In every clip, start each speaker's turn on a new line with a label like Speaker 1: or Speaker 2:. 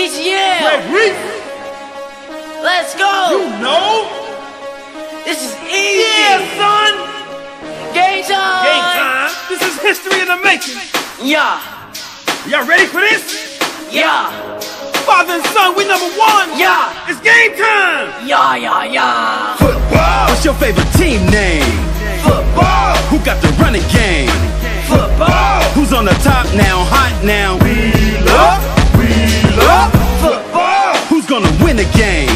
Speaker 1: DCM.
Speaker 2: Greg Reese,
Speaker 1: Let's go.
Speaker 2: you know?
Speaker 1: This is easy.
Speaker 2: Yeah, son.
Speaker 1: Game time.
Speaker 2: Game time. This is history in the making.
Speaker 1: Yeah.
Speaker 2: Y'all ready for this?
Speaker 1: Yeah.
Speaker 2: Father and son, we number one.
Speaker 1: Yeah.
Speaker 2: It's game time.
Speaker 1: Yeah, yeah, yeah.
Speaker 2: Football.
Speaker 3: What's your favorite team name?
Speaker 2: Football.
Speaker 3: Who got the running game?
Speaker 2: Football.
Speaker 3: Who's on the top now, hot now?
Speaker 2: We love, we love football.
Speaker 3: Who's gonna win the game?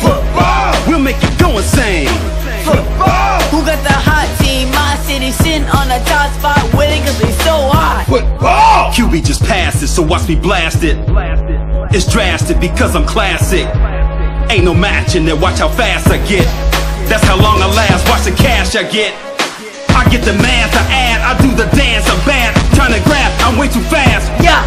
Speaker 2: Football.
Speaker 3: We'll make you go insane.
Speaker 2: Football.
Speaker 1: Who got the hot team? My city sitting on the top spot winning cause they so hot.
Speaker 2: Football.
Speaker 3: QB just passed it, so watch me blast it. It's drastic because I'm classic. Ain't no matching it, watch how fast I get. That's how long I last, watch the cash I get. I get the math, I add, I do the dance, I'm bad. Trying to grab, I'm way too fast.
Speaker 1: Yeah.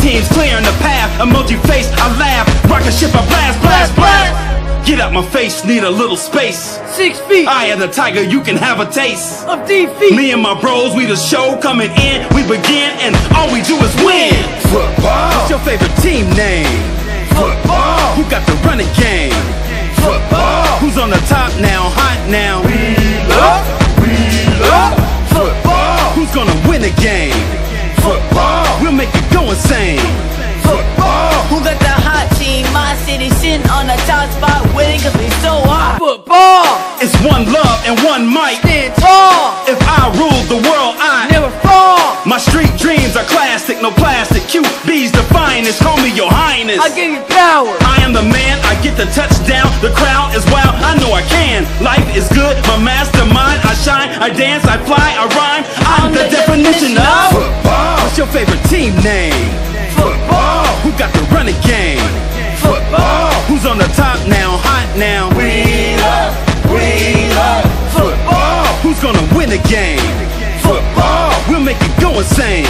Speaker 3: My team's clearing the path, emoji face, I laugh. Rocket ship, I blast, blast, blast. Get out my face, need a little space.
Speaker 1: Six feet
Speaker 3: I am the tiger, you can have a taste.
Speaker 1: of defeat.
Speaker 3: Me and my bros, we the show coming in, we begin, and all we do is win.
Speaker 2: Football.
Speaker 3: What's your favorite team name?
Speaker 2: Football.
Speaker 3: Who got the running game?
Speaker 2: Football.
Speaker 3: Who's on the top now, hot now?
Speaker 1: Sitting on the top spot winning cause they so hot. Football.
Speaker 3: It's one love and one might.
Speaker 1: Stand tall.
Speaker 3: If I ruled the world, I
Speaker 1: Never fall.
Speaker 3: My street dreams are classic, no plastic. QB's the finest, call me your highness.
Speaker 1: I give you power.
Speaker 3: I am the man, I get the touchdown. The crowd is wild, I know I can. Life is good, my mastermind. I shine, I dance, I fly, I rhyme. I'm the definition of. Now, now?
Speaker 2: We love, we love football.
Speaker 3: Who's gonna win the game?
Speaker 2: Football.
Speaker 3: We'll make you go insane.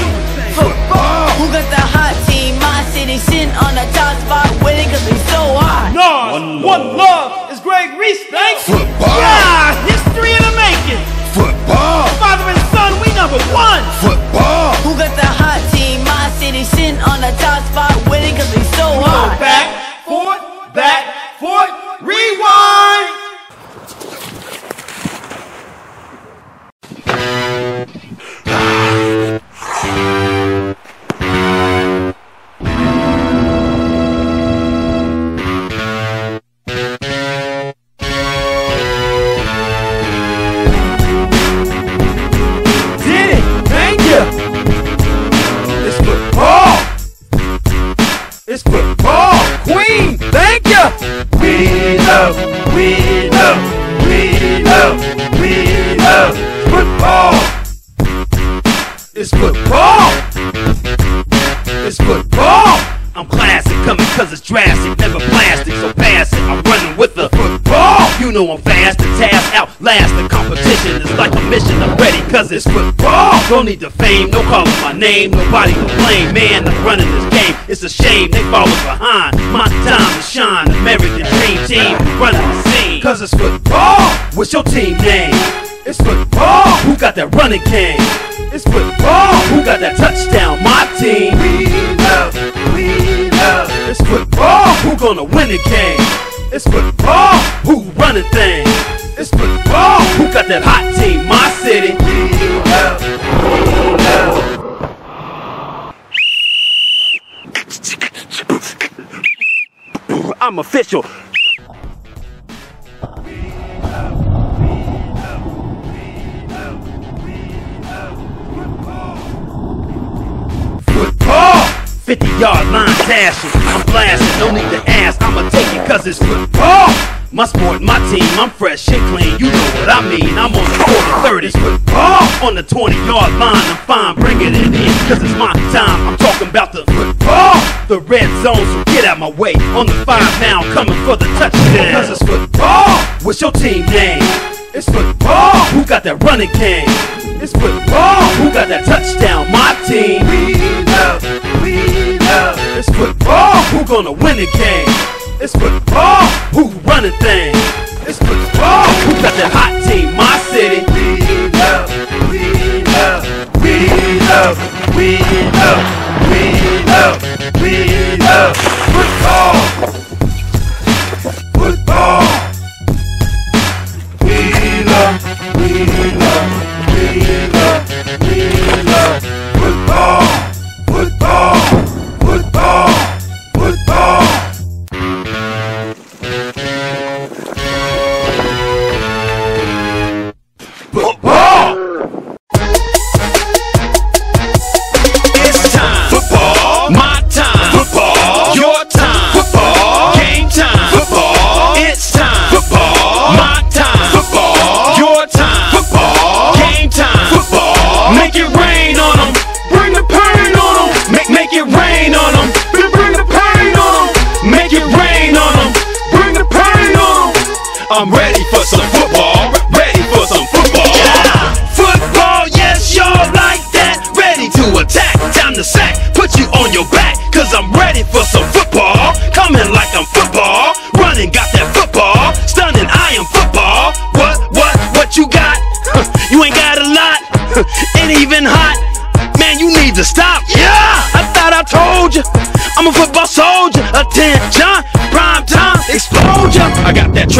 Speaker 2: Football.
Speaker 1: Who got the hot team? My city sitting on the top spot winning cause they so hot.
Speaker 2: Nas, one, love is Greg Reese, thanks.
Speaker 4: Football.
Speaker 2: Yeah, history in the making.
Speaker 4: Football.
Speaker 2: Father and son, we number one.
Speaker 4: Football.
Speaker 1: Who got the hot team? My city sitting on the top spot
Speaker 2: football. It's football. It's football.
Speaker 3: I'm classic, coming cause it's drastic, never plastic, so pass it. I'm running with the football. You know I'm fast, the task outlast the competition. It's like a mission, I'm ready cause it's football. Don't need the fame, no calling my name, nobody to blame. Man, I'm running this game, it's a shame they falling behind. My time to shine, American dream team, running the scene. Cause it's football. What's your team name?
Speaker 2: It's football.
Speaker 3: Who got that running game?
Speaker 2: It's football.
Speaker 3: Who got that touchdown? My team.
Speaker 2: We love, we love. It's football.
Speaker 3: Who gonna win the game?
Speaker 2: It's football.
Speaker 3: Who running things?
Speaker 2: It's football.
Speaker 3: Who got that hot team? My city.
Speaker 2: We love, we love.
Speaker 3: I'm official. 50 yard line dashing. I'm blasting, no need to ask. I'ma take it cause it's
Speaker 2: Football. Oh!
Speaker 3: my sport, my team. I'm fresh and clean. You know what I mean. I'm on the 40 30.
Speaker 2: Football.
Speaker 3: On the 20 yard line, I'm fine. Bring it in cause it's my time. I'm talking about the
Speaker 2: Football. Oh!
Speaker 3: the red zone, so get out my way. On the five now, coming for the touchdown.
Speaker 2: Cause it's football.
Speaker 3: What's your team name?
Speaker 2: It's football.
Speaker 3: Who got that running game?
Speaker 2: It's football.
Speaker 3: Who got that gonna win the game?
Speaker 2: It's football.
Speaker 3: I'm ready for some football. Ready for some football. Football, yes, y'all like that. Ready to attack. Time to sack. Put you on your back. Cause I'm ready for some football. Coming like I'm football. Running, got that football. Stunning, I am football. What, what, what you got? you ain't got a lot. ain't even hot. Man, you need to stop. Yeah, I thought I told you. I'm a football soldier. Attention, prime time explosion. I got that track, I got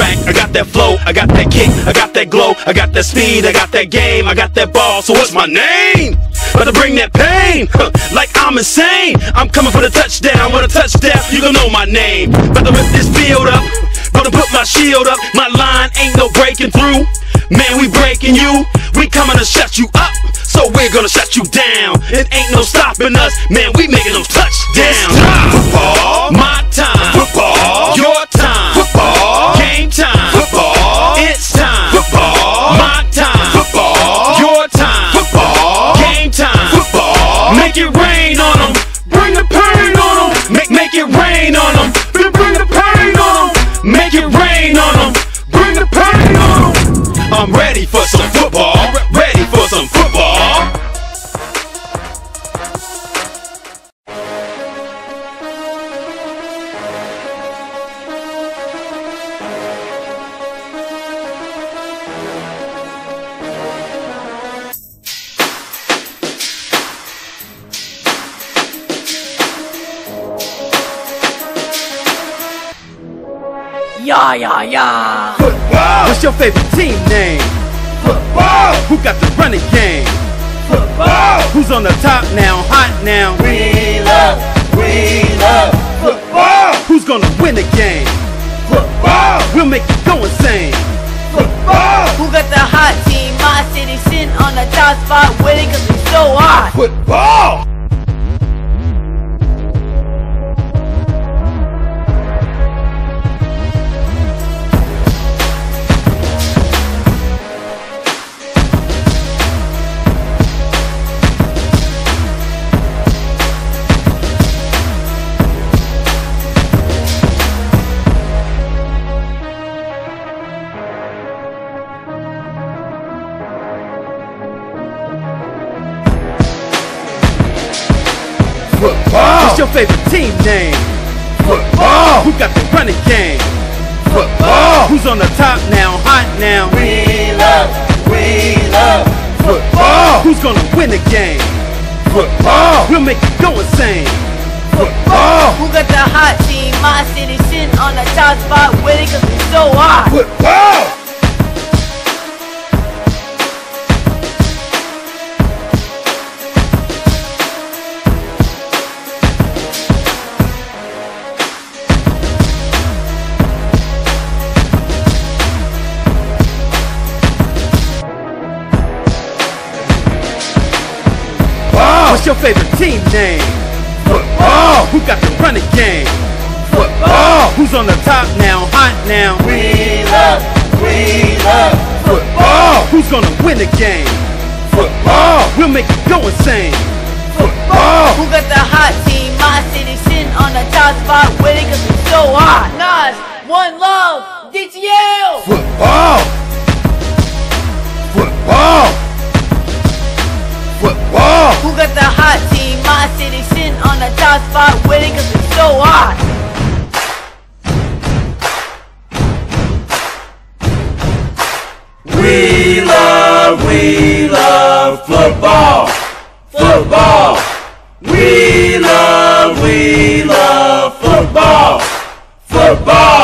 Speaker 3: that flow, I got that kick, I got that glow, I got that speed, I got that game, I got that ball. So what's my name? Better bring that pain, huh, like I'm insane. I'm coming for the touchdown. With a touchdown, you gon' know my name. Better rip this field up. to put my shield up. My line ain't no breaking through. Man, we breaking you. We coming to shut you up. So we're gonna shut you down. It ain't no stopping us. Man, we making them touchdowns.
Speaker 2: Football.
Speaker 3: My
Speaker 1: Yeah, yeah, yeah.
Speaker 2: Football.
Speaker 3: What's your favorite team name?
Speaker 2: Football.
Speaker 3: Who got the running game?
Speaker 2: Football.
Speaker 3: Who's on the top now? Hot now?
Speaker 2: We love, we love football.
Speaker 3: Who's gonna win the game?
Speaker 2: Football.
Speaker 3: We'll make you go insane.
Speaker 2: Football.
Speaker 1: Who got the hot team? My city sitting on the top spot, winning cause we so hot.
Speaker 2: Football.
Speaker 3: Favorite team name?
Speaker 2: Football.
Speaker 3: Who got the running game?
Speaker 2: Football.
Speaker 3: Who's on the top now? Hot now?
Speaker 2: We love, we love football.
Speaker 3: Who's gonna win the game?
Speaker 2: Football.
Speaker 3: We'll make you go insane.
Speaker 2: Football.
Speaker 1: Who got the hot team? My city sitting on the top spot, winning cause we so hot.
Speaker 2: Football.
Speaker 3: Your favorite team name?
Speaker 2: Football.
Speaker 3: Who got the running game?
Speaker 2: Football.
Speaker 3: Who's on the top now? Hot now?
Speaker 2: We love, we love football.
Speaker 3: Who's gonna win the game?
Speaker 2: Football.
Speaker 3: We'll make you go insane.
Speaker 2: Football.
Speaker 1: Who got the hot team? My city sitting on the top spot, winning cause we so hot. Nas, one love, DTL.
Speaker 2: Football. Football.
Speaker 1: Who got the hot team? My city sitting on the top spot winning cause it's so hot.
Speaker 2: We love, we love football, football. We love, we love football, football.